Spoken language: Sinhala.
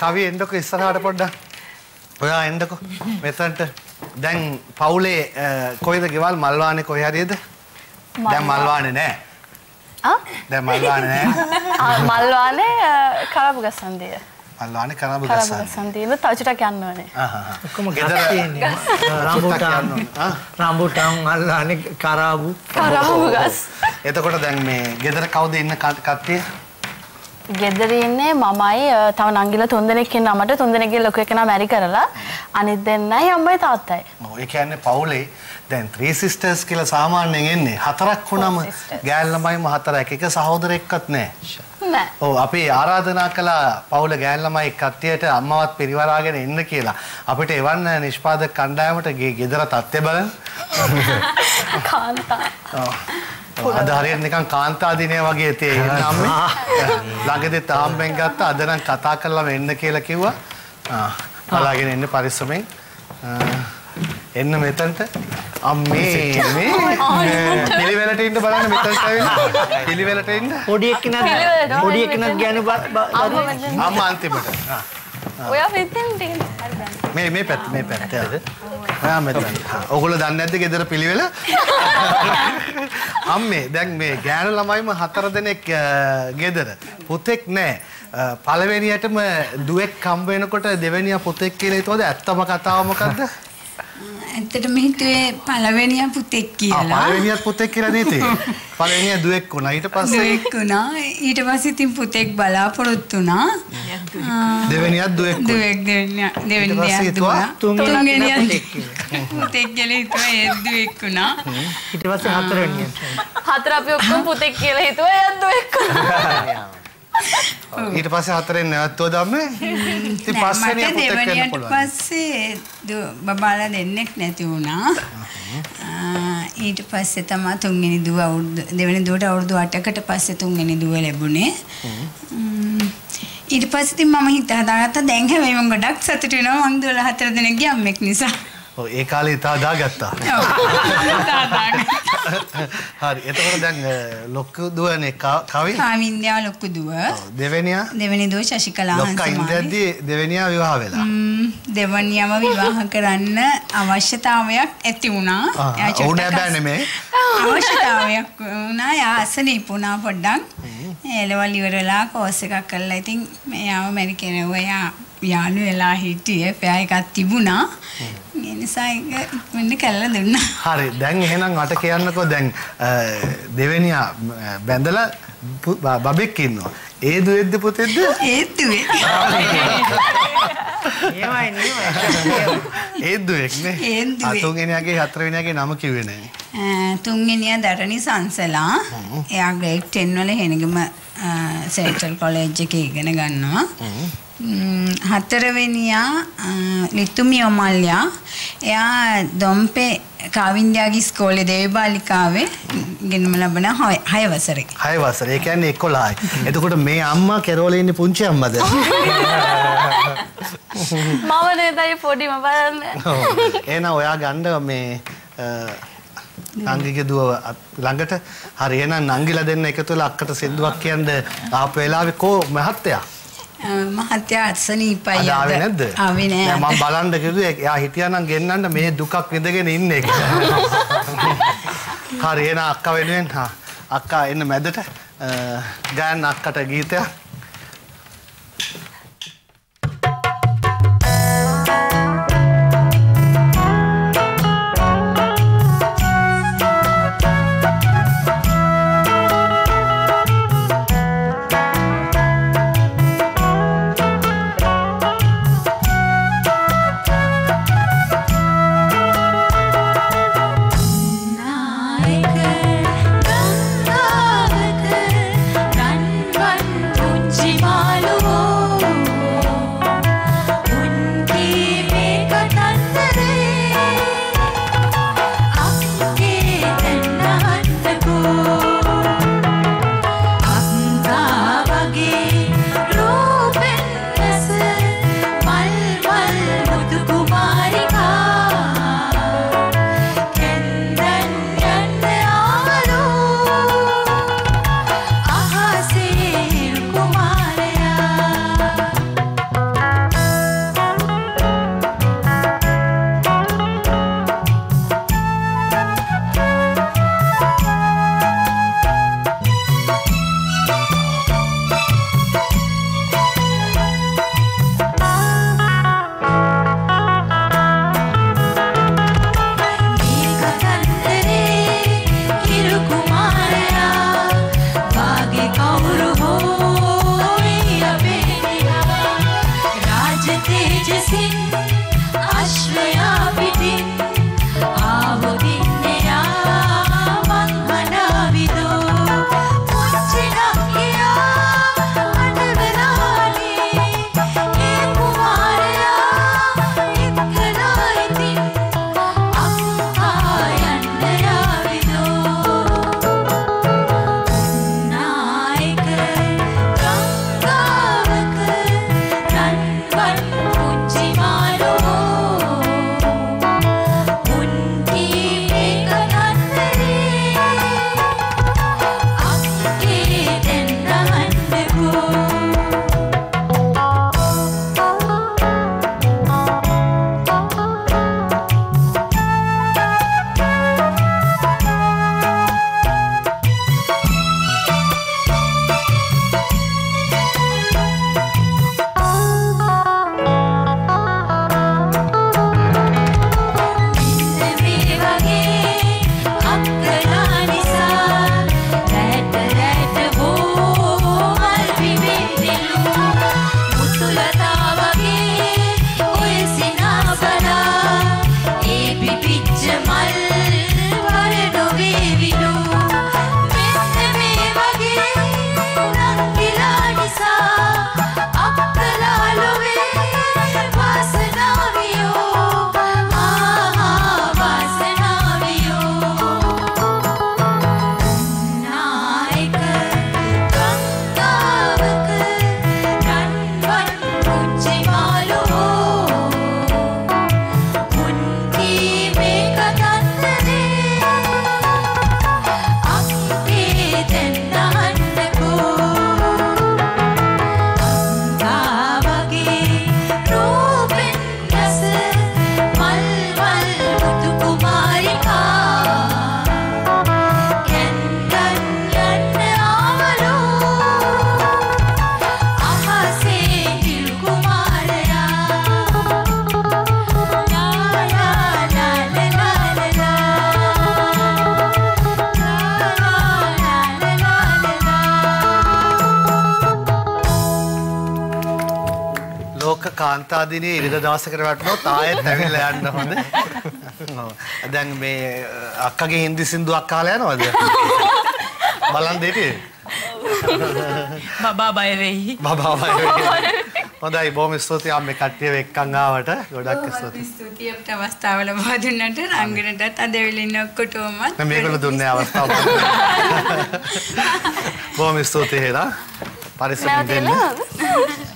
කවි එන්නකො ඉස්සරහට පොඩ්ඩක්. ඔයා එන්නකො මෙතනට. දැන් පවුලේ කොයිද ගෙවල් මල්වානේ කොයි හරියද? දැන් මල්වානේ නෑ. ආ? දැන් මල්වානේ නෑ. ආ, මල්වානේ කරපු ගසන්දිය. මල්වානේ කරබු කරපු ගස්සන්නේ. ගසන්දියම තව චුට්ටක් යන්න ඕනේ. ආහා. ඔක්කොම ගෙදර තියෙන්නේ. රම්බුටාන්. රම්බුටාන් අල්ලානේ කරාබු. කරපු ගස්. එතකොට දැන් මේ ගෙදර කවුද ඉන්න කට්ටිය? ගෙදර ඉන්නේ මමයි තව නංගිලා තුන්දෙනෙක් ඉන්නවා මට තුන්දෙනෙක්ගේ ලොකු එකනා මැරි කරලා අනිත් දෙන්නයි අම්මයි තාත්තයි. ඔව් ඒ කියන්නේ පවුලේ දැන් three sisters කියලා සාමාන්‍යයෙන් එන්නේ හතරක් වුණම. ගෑල් ළමයිම හතරක් එක සහෝදරෙක්වත් නැහැ. නෑ. ඔව් අපි ආරාධනා කළා පවුල ගෑන් ළමයි කට්ටියට අම්මවත් පිරිවරාගෙන එන්න කියලා. අපිට එවන්න නිෂ්පාදක කණ්ඩායමට ගෙදර තත්ත්වය බලන්න. කාන්තා. ඔව්. අද හරියට නිකන් කාන්තා දිනය වගේ තියෙන අම්මේ. ළඟදී තාම්බෙන් ගත්තා අද නම් කතා කරලාම එන්න කියලා කිව්වා. බලාගෙන එන්න පරිස්සමෙන්. එන්න මෙතනට අම්මේ මේ පිළිවෙලට ඉන්න බලන්න මෙතනට ඇවිල්ලා පිළිවෙලට ඉන්න පොඩි පිළිවෙලට පොඩි බ- බ- අම්මා අන්තිමට. ඔයා මෙතෙන්. මේ මේ පැත්ත මේ පැත්ත. ඔයා මෙතන. ඔයගොල්ලෝ දන්නේ නැද්ද ගෙදර පිළිවෙල? අම්මේ දැන් මේ ගෑනු ළමයිම හතර දෙනෙක් ගෙදර. පුතෙක් නැහැ. පළවෙනියටම දුවෙක් හම්බ වෙනකොට දෙවෙනියා පුතෙක් කියලා හිතුවද ඇත්තම කතාව මොකද්ද? ඇත්තටම හිතුවේ පළවෙනියා පුතෙක් ආ, කියලා. පළවෙනියත් පුතෙක් කියලා නේද? පළවෙනියා දුවෙක් වුණා. ඊට පස්සේ දුවෙක් වුණා. ඊට පස්සේ ඉතින් පුතෙක් බලාපොරොත්තු වුණා. දෙවෙනියත් දුවෙක් වුණා. දුවෙක් දෙවෙනියා දෙවෙනියා දුවා. තුන්වෙනි තුන්වෙනියා පුතෙක් කියලා. පුතෙක් කියලා හිතුවා ඒ දුවෙක් වුණා. ඊට පස්සේ හතරවෙනියට. හතර අපි ඔක්කොම පුතෙක් කියලා හිතුවා එයත් දුවෙක් වුණා. ඊට පස්සේ හතරෙන් නැවතුව දම්මේ. ඉතින් නෑ, පස්වෙනියා මට පුතෙක් වෙන්න දෙවෙනියට පුළුවන්. පස්සේ බබාලා දෙන්නෙක් නැති වුණා. ඊට පස්සේ තමයි තුන්වෙනි දුව අවුරුදු දෙවෙනි දුවට අවුරුදු 8කට පස්සේ තුන්වෙනි දුව ලැබුණේ. ඊට පස්සේ ඉතින් මම හිත හදාගත්තා දැන් හැමෝම ගොඩක් සතුටු වෙනවා මං දුවලා හතර දෙනෙක්ගේ අම්මෙක් නිසා. ඒ කාලේ ඉතා දාගත්තා. හරි. එතකොට දැන් අ, ලොකු දුවනේ කවි. කාමින්ද්‍යා ලොකු දුව. දෙවෙනියා දෙවෙනි දුව ශශිකලා ලොක්කා. ඉඳද්දී දෙවෙනියා විවාහ වෙලා. දෙවනියම විවාහ කරන්න අවශ්‍යතාවයක් ඇති වුණා. ඕනෑ බෑ නෙමෙයි. අවශ්‍යතාවයක් වුණා. එයා අසනීප වුණා පොඩ්ඩක්. එළවල් ඉවරලා කෝස් එකක් කරලා ඉතින් එයාව මැරිකෙනවා. එයා යාළු වෙලා හිටියේ. පෑ එකක් තිබුණා. නිසා ඒක ඉක්මනට කරලා දුන්නා. හරි. දැන් එහෙනම් අට කියන්නකෝ දැන් දෙවෙනියා බැඳලා බබෙක් ඉන්නවා. ඒ දුවේද්ද පුතේද්ද? ඒත් දුවේ. ඒවයි නේ. ඒ දුවෙක් නේ. ඒත් දුවේ. අතුන්ගෙනියාගේ හතරවෙනියාගේ නම කිව්වේ නැහැ. තුන්වෙනියා දරණි සංසලා. එයා ග්‍රේඩ් 10 වල හෙනගම සෙන්ට්‍රල් කොලෙජ් එකේ ඉගෙන ගන්නවා. හතරවෙනියා ලිතුමි ඔමල්යා. එයා දොම්පේ කාවින්ද්‍යාගේ ඉස්කෝලේ දේවබාලිකාවේ ඉගෙනම ලබන 6 වසරේ. හය වසර. ඒ කියන්නේ 11යි. එතකොට මේ අම්මා කෙරෝලේ ඉන්නේ පුංචි අම්මද? මම නේදයි පොඩිම බලන්න. එහෙනම් ඔයා ගන්න මේ නංගිගේ දුව ළඟට හරි එහෙනම් නංගිලා දෙන්න එකතු වෙලා අක්කට සින්දුවක් කියන්න ආපු වෙලාවේ කෝ මහත්තයා මහත්තයා අත්සනීපයි ආවේ නැද්ද? ආවේ නෑ. මම බලන්න කිව්වේ එයා හිටියානම් ගෙන්නන්න මේ දුකක් විඳගෙන ඉන්නේ කියලා. හරි එහෙනම් අක්කා වෙනුවෙන් හා අක්කා එන්න මැදට අ, ගයන්න අක්කට ගීතයක්. ලෝක කාන්තා දිනේ ඉරිද දවසකට වැටුණොත් ආයෙත් ඇවිල්ලා යන්න හොඳ. ඔව්. දැන් මේ අක්කගේ හින්දි සින්දුවක් අහලා යනවද? බලන් දෙටේ. බබා බය වෙයි. බබා බය හොඳයි බොහොම ස්තුතියි අම්මේ කට්ටිය එක්කන් ආවට. ගොඩක් ස්තුතියි. ස්තුතියි අපට අවස්ථාව ලබා දුන්නට රංගනටත් අද වෙලා ඉන්න ඔක්කොටමත් දැන් මේගොල්ලෝ දුන්නේ අවස්ථාව. බොහොම ස්තුතියි හේරා. පරිස්සමින් දෙන්න. නැවතිලා